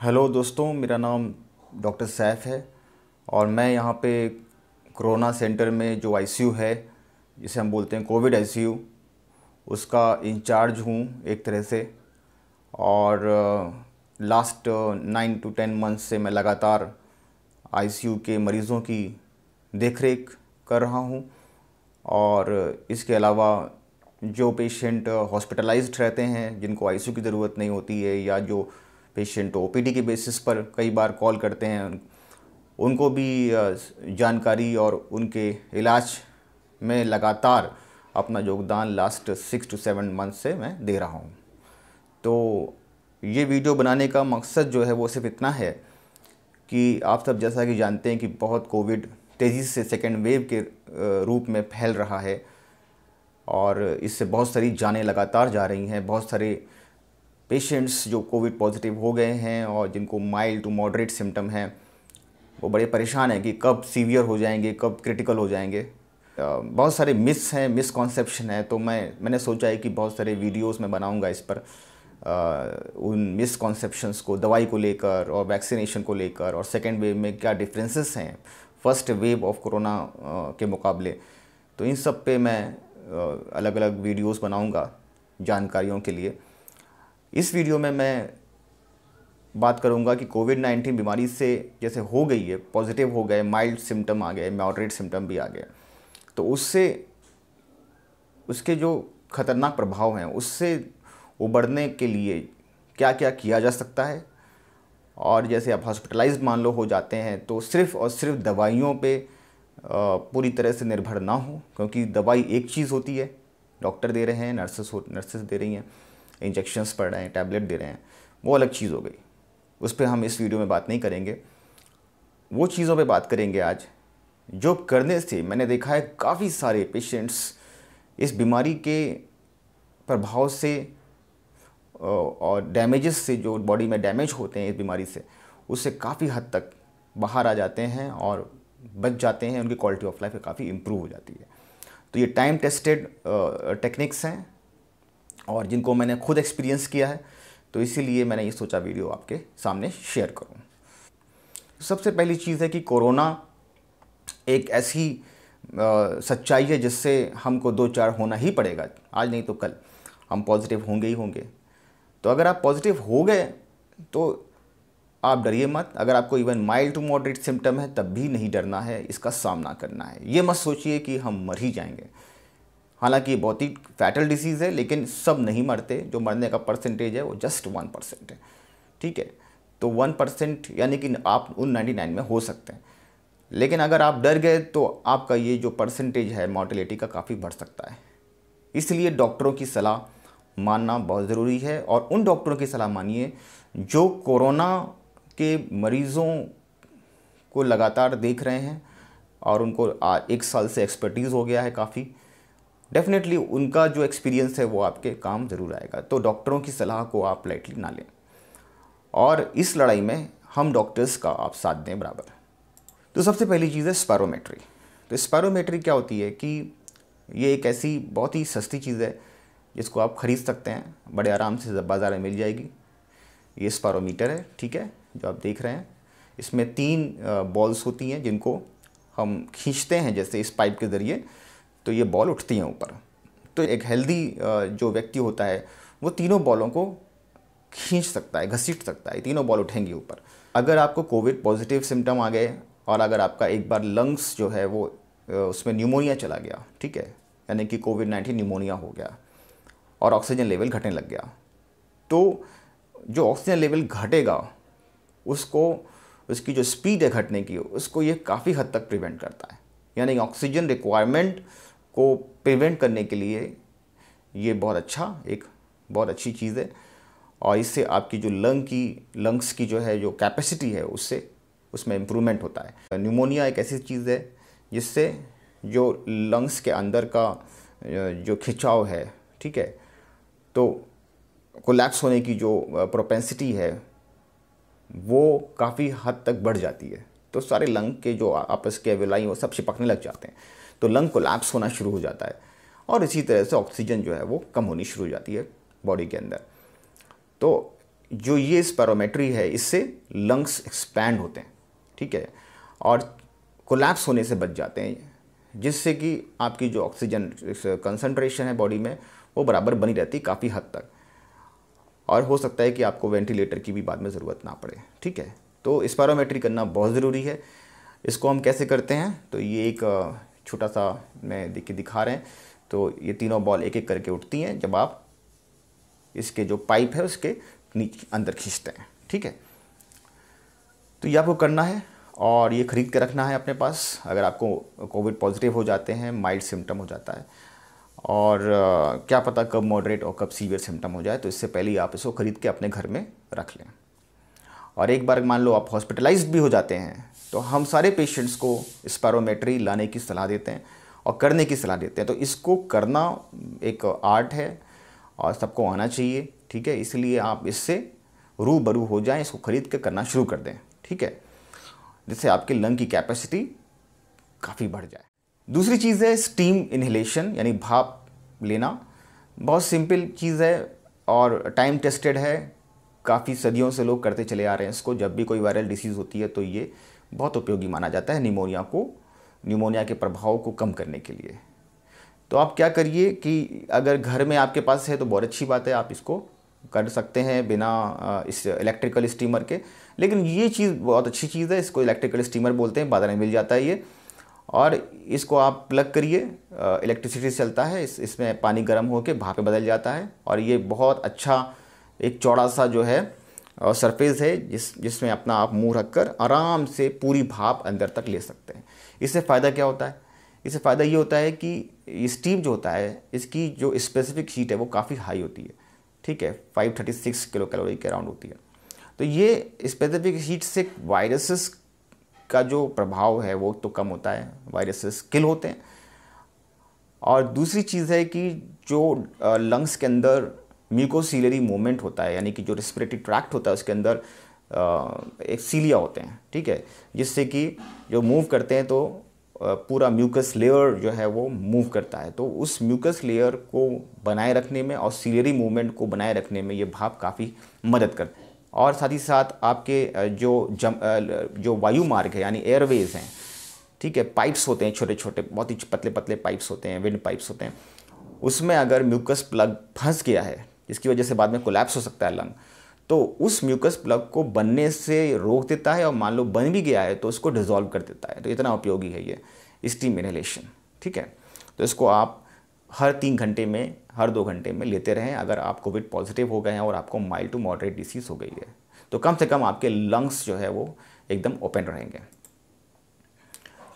Hello दोस्तों, मेरा नाम डॉक्टर सैफ है और मैं यहाँ पे कोरोना सेंटर में जो आईसीयू है, जिसे हम बोलते हैं कोविड आईसीयू, उसका इंचार्ज हूँ एक तरह से और last nine to ten months से मैं लगातार आईसीयू के मरीज़ों की देखरेख कर रहा हूँ और इसके अलावा जो पेशेंट हॉस्पिटलाइज्ड रहते हैं, जिनको आईसीयू की ज़रूरत नहीं होती है या जो पेशेंट ओ पी के बेसिस पर कई बार कॉल करते हैं। उनको भी जानकारी और उनके इलाज में लगातार अपना योगदान last six to seven month से मैं दे रहा हूँ। तो ये वीडियो बनाने का मकसद जो है वो सिर्फ़ इतना है कि आप सब जैसा कि जानते हैं कि बहुत कोविड तेज़ी से सेकेंड वेव के रूप में फैल रहा है और इससे बहुत सारी जानें लगातार जा रही हैं, बहुत सारे पेशेंट्स जो कोविड पॉजिटिव हो गए हैं और जिनको माइल्ड टू मॉडरेट सिम्टम हैं, वो बड़े परेशान हैं कि कब सीवियर हो जाएँगे, कब क्रिटिकल हो जाएँगे। बहुत सारे मिस हैं मिसकॉन्सेप्शन है तो मैं, मैंने सोचा है कि बहुत सारे वीडियोस मैं बनाऊँगा इस पर। उन मिसकॉन्सेप्शंस को, दवाई को लेकर और वैक्सीनेशन को लेकर और सेकेंड वेव में क्या डिफरेंसेस हैं फ़र्स्ट वेव ऑफ़ कोरोना के मुकाबले। तो इन सब पे मैं अलग अलग वीडियोस बनाऊँगा जानकारियों के लिए। इस वीडियो में मैं बात करूँगा कि कोविड नाइन्टीन बीमारी से जैसे हो गई है पॉजिटिव हो गए माइल्ड सिम्टम आ गए मॉडरेट सिम्टम भी आ गए तो उससे, उसके जो खतरनाक प्रभाव हैं, उससे उबरने के लिए क्या क्या किया जा सकता है? और जैसे आप हॉस्पिटलाइज मान लो हो जाते हैं तो सिर्फ़ और सिर्फ़ दवाइयों पे पूरी तरह से निर्भर ना हो, क्योंकि दवाई एक चीज़ होती है डॉक्टर दे रहे हैं नर्सेस हो नर्सेस दे रही हैं। इंजेक्शन्स पड़ रहे हैं, टैबलेट दे रहे हैं, वो अलग चीज़ हो गई। उस पर हम इस वीडियो में बात नहीं करेंगे। वो चीज़ों पे बात करेंगे आज। जो करने से मैंने देखा है काफ़ी सारे पेशेंट्स इस बीमारी के प्रभाव से और डैमेजेस से जो बॉडी में डैमेज होते हैं इस बीमारी से, उससे काफ़ी हद तक बाहर आ जाते हैं और बच जाते हैं, उनकी क्वालिटी ऑफ़ लाइफ काफ़ी इम्प्रूव हो जाती है। तो ये टाइम टेस्टेड टेक्निक्स हैं। और जिनको मैंने खुद एक्सपीरियंस किया है तो इसीलिए मैंने ये सोचा वीडियो आपके सामने शेयर करूँ। सबसे पहली चीज़ है कि कोरोना एक ऐसी सच्चाई है जिससे हमको दो चार होना ही पड़ेगा। आज नहीं तो कल। हम पॉजिटिव होंगे ही होंगे। तो अगर आप पॉजिटिव हो गए तो आप डरिए मत। अगर आपको even mild to moderate symptom है, तब भी नहीं डरना है। इसका सामना करना है। ये मत सोचिए कि हम मर ही जाएँगे। हालाँकि बहुत ही फैटल डिसीज़ है, लेकिन सब नहीं मरते। जो मरने का परसेंटेज है, वो जस्ट वन परसेंट है। ठीक है? तो वन परसेंट यानी कि आप उन नाइन्टी नाइन में हो सकते हैं। लेकिन अगर आप डर गए तो आपका ये जो परसेंटेज है मॉर्टेलिटी का काफ़ी बढ़ सकता है। इसलिए डॉक्टरों की सलाह मानना बहुत ज़रूरी है, और उन डॉक्टरों की सलाह मानिए, जो कोरोना के मरीज़ों को लगातार देख रहे हैं, और उनको एक साल से एक्सपर्टीज़ हो गया है काफ़ी डेफिनेटली उनका जो एक्सपीरियंस है वो आपके काम ज़रूर आएगा। तो डॉक्टरों की सलाह को आप लाइटली ना लें। और इस लड़ाई में हम डॉक्टर्स का आप साथ दें बराबर। तो सबसे पहली चीज़ है स्पायरोमेट्री तो स्पायरोमेट्री क्या होती है कि ये एक ऐसी बहुत ही सस्ती चीज़ है, जिसको आप ख़रीद सकते हैं। बड़े आराम से बाज़ार में मिल जाएगी। ये स्पारोमीटर है, ठीक है, जो आप देख रहे हैं। इसमें तीन बॉल्स होती हैं जिनको हम खींचते हैं, जैसे इस पाइप के ज़रिए। तो ये बॉल उठती हैं ऊपर। तो एक हेल्दी जो व्यक्ति होता है, वो तीनों बॉलों को खींच सकता है, घसीट सकता है, तीनों बॉल उठेंगी ऊपर। अगर आपको कोविड पॉजिटिव सिम्टम आ गए, और अगर आपका एक बार लंग्स जो है वो उसमें न्यूमोनिया चला गया, ठीक है? यानी कि कोविड नाइन्टीन न्यूमोनिया हो गया, और ऑक्सीजन लेवल घटने लग गया तो जो ऑक्सीजन लेवल घटेगा, उसको, उसकी जो स्पीड है घटने की, उसको ये काफ़ी हद तक प्रिवेंट करता है। यानी ऑक्सीजन रिक्वायरमेंट को प्रिवेंट करने के लिए ये बहुत अच्छा एक बहुत अच्छी चीज़ है। और इससे आपकी जो लंग की लंग्स की जो है, जो कैपेसिटी है, उससे, उसमें इम्प्रूवमेंट होता है। न्यूमोनिया एक ऐसी चीज़ है, जिससे जो लंग्स के अंदर का जो खिंचाव है, ठीक है तो कोलैप्स होने की जो प्रोपेंसिटी है, वो काफ़ी हद तक बढ़ जाती है। तो सारे लंग के जो आपस के एवेलाई वो सब चिपकने लग जाते हैं। तो लंग कोलैप्स होना शुरू हो जाता है। और इसी तरह से ऑक्सीजन जो है वो कम होनी शुरू हो जाती है बॉडी के अंदर। तो जो ये स्पेरोमेट्री है, इससे लंग्स एक्सपैंड होते हैं, ठीक है? और कोलैप्स होने से बच जाते हैं, जिससे कि आपकी जो ऑक्सीजन कंसनट्रेशन है बॉडी में, वो बराबर बनी रहती काफ़ी हद तक। और हो सकता है कि आपको वेंटिलेटर की भी बाद में ज़रूरत ना पड़े, ठीक है? तो स्पायरोमेट्री करना बहुत ज़रूरी है। इसको हम कैसे करते हैं? तो ये एक छोटा सा मैं दिख दिखा रहे हैं। तो ये तीनों बॉल एक एक करके उठती हैं। जब आप इसके जो पाइप है, उसके नीचे अंदर खींचते हैं। ठीक है? तो ये आपको करना है और ये ख़रीद के रखना है अपने पास। अगर आपको कोविड पॉजिटिव हो जाते हैं माइल्ड सिम्टम हो जाता है। और क्या पता कब मॉडरेट और कब सीवियर सिम्टम हो जाए तो इससे पहले आप इसको ख़रीद के अपने घर में रख लें। और एक बार मान लो आप हॉस्पिटलाइज भी हो जाते हैं तो हम सारे पेशेंट्स को स्पायरोमेट्री लाने की सलाह देते हैं और करने की सलाह देते हैं। तो इसको करना एक आर्ट है और सबको आना चाहिए, ठीक है? इसलिए आप इससे रूबरू हो जाएँ, इसको ख़रीद के करना शुरू कर दें, ठीक है? जिससे आपके लंग की कैपेसिटी काफ़ी बढ़ जाए। दूसरी चीज़ है स्टीम इन्हेलेशन यानी भाप लेना। बहुत सिंपल चीज़ है और टाइम टेस्टेड है। काफ़ी सदियों से लोग करते चले आ रहे हैं इसको। जब भी कोई वायरल डिसीज़ होती है तो ये बहुत उपयोगी माना जाता है निमोनिया को निमोनिया के प्रभाव को कम करने के लिए। तो आप क्या करिए कि अगर घर में आपके पास है तो बहुत अच्छी बात है, आप इसको कर सकते हैं बिना इस इलेक्ट्रिकल स्टीमर के। लेकिन ये चीज़ बहुत अच्छी चीज़ है, इसको इलेक्ट्रिकल स्टीमर बोलते हैं, बाज़ार में मिल जाता है ये। और इसको आप प्लग करिए इलेक्ट्रिसिटी चलता है, इस, इसमें पानी गर्म होकर भाप बदल जाता है। और ये बहुत अच्छा एक चौड़ा सा जो है सरफेस है, जिस, जिसमें अपना आप मुँह रखकर आराम से पूरी भाप अंदर तक ले सकते हैं। इससे फ़ायदा क्या होता है? इससे फ़ायदा ये होता है कि स्टीम जो होता है, इसकी जो स्पेसिफिक हीट है वो काफ़ी हाई होती है। ठीक है? 536 किलो कैलोरी के अराउंड होती है। तो ये स्पेसिफिक हीट से वायरसेस का जो प्रभाव है वो तो कम होता है। वायरसेस किल होते हैं। और दूसरी चीज़ है कि जो लंग्स के अंदर म्यूकोसीलरी मूवमेंट होता है, यानी कि जो रेस्पिरेटरी ट्रैक्ट होता है, उसके अंदर एक सीलिया होते हैं, ठीक है? जिससे कि जो मूव करते हैं तो पूरा म्यूकस लेयर जो है वो मूव करता है। तो उस म्यूकस लेयर को बनाए रखने में और सीलियरी मूवमेंट को बनाए रखने में ये भाप काफ़ी मदद करते हैं और साथ ही साथ आपके जो जम जो वायु मार्ग है, यानी एयरवेज हैं, ठीक है? पाइप्स होते हैं छोटे छोटे बहुत ही पतले पतले पाइप्स होते हैं विंड पाइप्स होते हैं। उसमें अगर म्यूकस प्लग फंस गया है जिसकी वजह से बाद में कोलैप्स हो सकता है लंग तो उस म्यूकस प्लग को बनने से रोक देता है और मान लो बन भी गया है तो उसको डिजोल्व कर देता है। तो इतना उपयोगी है ये स्टीम इनहेलेशन ठीक है? तो इसको आप हर तीन घंटे में, हर दो घंटे में लेते रहें अगर आप कोविड पॉजिटिव हो गए हैं और आपको माइल्ड टू मॉडरेट डिसीज़ हो गई है। तो कम से कम आपके लंग्स जो है वो एकदम ओपन रहेंगे।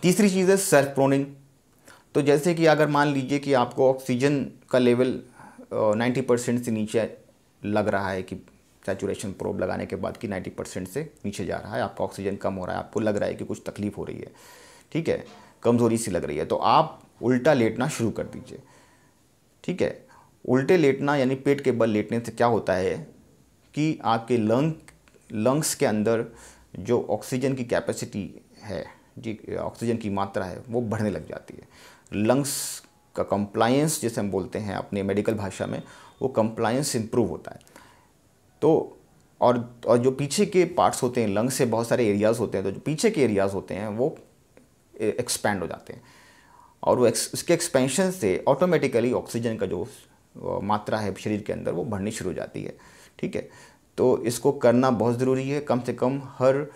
तीसरी चीज़ है सेल्फ प्रोनिंग तो जैसे कि अगर मान लीजिए कि आपको ऑक्सीजन का लेवल नाइन्टी परसेंट से नीचे लग रहा है कि सैचुरेशन प्रोब लगाने के बाद कि नाइन्टी परसेंट से नीचे जा रहा है, आपका ऑक्सीजन कम हो रहा है, आपको लग रहा है कि कुछ तकलीफ़ हो रही है, ठीक है? कमज़ोरी सी लग रही है तो आप उल्टा लेटना शुरू कर दीजिए, ठीक है? उल्टे लेटना यानी पेट के बल लेटने से क्या होता है कि आपके लंग लंग्स के अंदर जो ऑक्सीजन की कैपेसिटी है, जी ऑक्सीजन की मात्रा है, वो बढ़ने लग जाती है। लंग्स का कंप्लायंस जैसे हम बोलते हैं अपने मेडिकल भाषा में वो कंप्लायंस इम्प्रूव होता है। तो और और जो पीछे के पार्ट्स होते हैं लंग्स से बहुत सारे एरियाज़ होते हैं तो जो पीछे के एरियाज़ होते हैं वो एक्सपैंड हो जाते हैं। और वो एक्स, उसके एक्सपेंशन से ऑटोमेटिकली ऑक्सीजन का जो मात्रा है शरीर के अंदर वो बढ़नी शुरू हो जाती है। ठीक है? तो इसको करना बहुत ज़रूरी है। कम से कम हर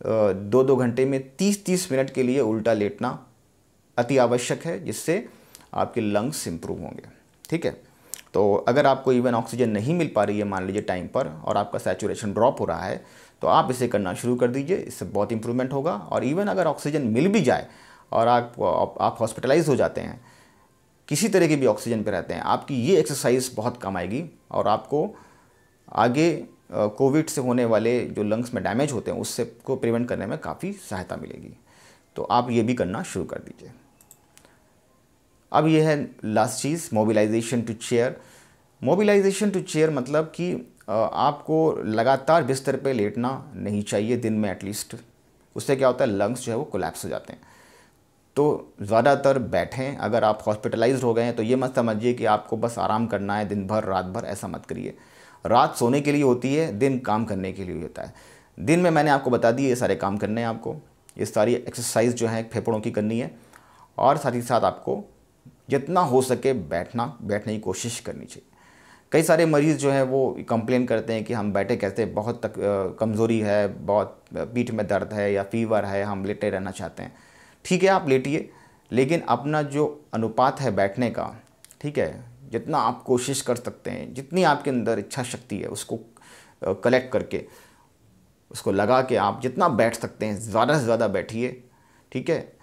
दो दो घंटे में तीस तीस मिनट के लिए उल्टा लेटना अति आवश्यक है जिससे आपके लंग्स इम्प्रूव होंगे। ठीक है? तो अगर आपको इवन ऑक्सीजन नहीं मिल पा रही है, मान लीजिए टाइम पर, और आपका सैचुरेशन ड्रॉप हो रहा है तो आप इसे करना शुरू कर दीजिए। इससे बहुत इंप्रूवमेंट होगा। और इवन अगर ऑक्सीजन मिल भी जाए, और आप आप हॉस्पिटलाइज हो जाते हैं, किसी तरह की भी ऑक्सीजन पे रहते हैं, आपकी ये एक्सरसाइज बहुत कम आएगी। और आपको आगे कोविड से होने वाले जो लंग्स में डैमेज होते हैं, उससे को प्रिवेंट करने में काफ़ी सहायता मिलेगी। तो आप ये भी करना शुरू कर दीजिए। अब ये है last cheese mobilisation to chair mobilisation to chair मतलब कि आपको लगातार बिस्तर पे लेटना नहीं चाहिए दिन में एटलीस्ट उससे क्या होता है लंग्स जो है वो कोलैप्स हो जाते हैं। तो ज़्यादातर बैठें, अगर आप हॉस्पिटलाइज हो गए हैं तो ये मत समझिए कि आपको बस आराम करना है दिन भर, रात भर, ऐसा मत करिए। रात सोने के लिए होती है, दिन काम करने के लिए होता है। दिन में मैंने आपको बता दिए ये सारे काम करने हैं आपको। ये सारी एक्सरसाइज जो है, फेफड़ों की करनी है। और साथ ही साथ आपको जितना हो सके बैठना, बैठने की कोशिश करनी चाहिए। कई सारे मरीज़ जो हैं वो कंप्लेन करते हैं कि हम बैठे कैसे, बहुत तक कमज़ोरी है, बहुत पीठ में दर्द है या फीवर है, हम लेटे रहना चाहते हैं। ठीक है, आप लेटिए, लेकिन अपना जो अनुपात है बैठने का, ठीक है, जितना आप कोशिश कर सकते हैं, जितनी आपके अंदर इच्छा शक्ति है, उसको कलेक्ट करके, उसको लगा के आप जितना बैठ सकते हैं, ज़्यादा से ज़्यादा बैठिए, ठीक है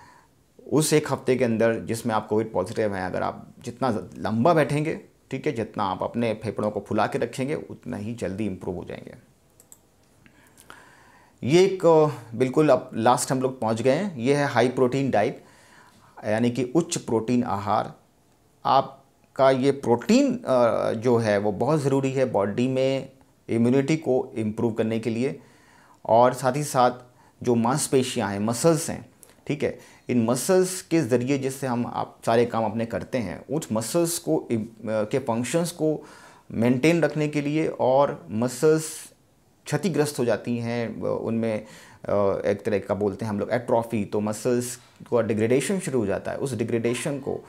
उस एक हफ़्ते के अंदर जिसमें आप कोविड पॉजिटिव हैं, अगर आप जितना लंबा बैठेंगे, ठीक है, जितना आप अपने फेफड़ों को फुला के रखेंगे, उतना ही जल्दी इम्प्रूव हो जाएँगे। ये एक, बिल्कुल अब लास्ट हम लोग पहुँच गए हैं। ये है हाई प्रोटीन डाइट यानी कि उच्च प्रोटीन आहार। आपका ये प्रोटीन जो है, वो बहुत ज़रूरी है बॉडी में इम्यूनिटी को इम्प्रूव करने के लिए। और साथ ही साथ जो मांसपेशियाँ हैं मसल्स हैं, ठीक है इन मसल्स के ज़रिए जिससे हम आप सारे काम अपने करते हैं, उस मसल्स को के फ़ंक्शंस को मेंटेन रखने के लिए और मसल्स क्षतिग्रस्त हो जाती हैं उनमें एक तरह का बोलते हैं हम लोग एट्रॉफी तो मसल्स का डिग्रेडेशन शुरू हो जाता है। उस डिग्रेडेशन को,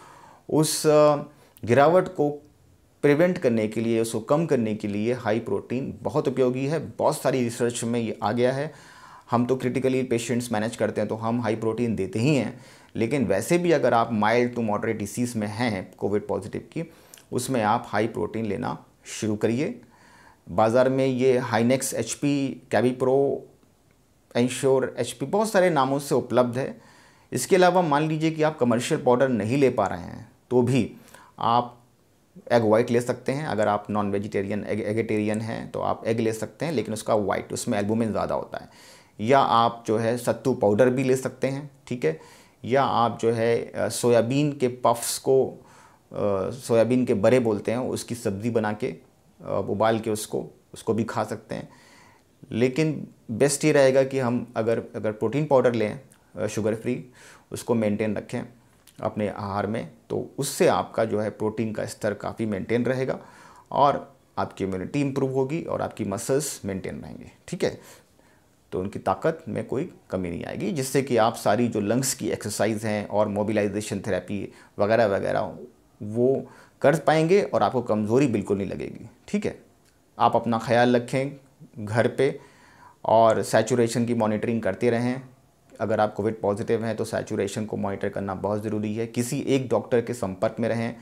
उस गिरावट को प्रिवेंट करने के लिए, उसको कम करने के लिए हाई प्रोटीन बहुत उपयोगी है। बहुत सारी रिसर्च में ये आ गया है। हम तो क्रिटिकली पेशेंट्स मैनेज करते हैं तो हम हाई प्रोटीन देते ही हैं। लेकिन वैसे भी अगर आप माइल्ड टू मॉडरेट डिसीज़ में हैं कोविड पॉजिटिव की, उसमें आप हाई प्रोटीन लेना शुरू करिए। बाज़ार में ये high necks H P Kabi pro Ensure H P बहुत सारे नामों से उपलब्ध है। इसके अलावा मान लीजिए कि आप कमर्शियल पाउडर नहीं ले पा रहे हैं तो भी आप एग वाइट ले सकते हैं। अगर आप नॉन वेजिटेरियन एग एगेटेरियन हैं तो आप एग ले सकते हैं, लेकिन उसका वाइट उसमें एल्बुमिन ज़्यादा होता है। या आप जो है सत्तू पाउडर भी ले सकते हैं, ठीक है? या आप जो है सोयाबीन के पफ्स को सोयाबीन के बड़े बोलते हैं, उसकी सब्ज़ी बना के उबाल के उसको उसको भी खा सकते हैं। लेकिन बेस्ट ये रहेगा कि हम अगर अगर प्रोटीन पाउडर लें शुगर फ्री, उसको मेंटेन रखें अपने आहार में तो उससे आपका जो है प्रोटीन का स्तर काफ़ी मेंटेन रहेगा और आपकी इम्यूनिटी इंप्रूव होगी और आपकी मसल्स मेंटेन रहेंगे, ठीक है? तो उनकी ताकत में कोई कमी नहीं आएगी, जिससे कि आप सारी जो लंग्स की एक्सरसाइज हैं और मोबिलाइजेशन थेरेपी वगैरह वगैरह, वो कर पाएँगे और आपको कमज़ोरी बिल्कुल नहीं लगेगी। ठीक है? आप अपना ख्याल रखें घर पे और सैचुरेशन की मॉनिटरिंग करते रहें। अगर आप कोविड पॉजिटिव हैं तो सैचुरेशन को मॉनिटर करना बहुत ज़रूरी है। किसी एक डॉक्टर के संपर्क में रहें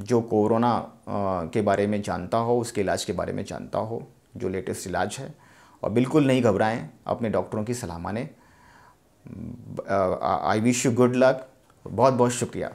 जो कोरोना के बारे में जानता हो, उसके इलाज के बारे में जानता हो, जो लेटेस्ट इलाज है। और बिल्कुल नहीं घबराएँ, अपने डॉक्टरों की सलाह माने। I wish you good luck बहुत बहुत शुक्रिया।